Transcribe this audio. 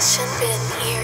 身边 here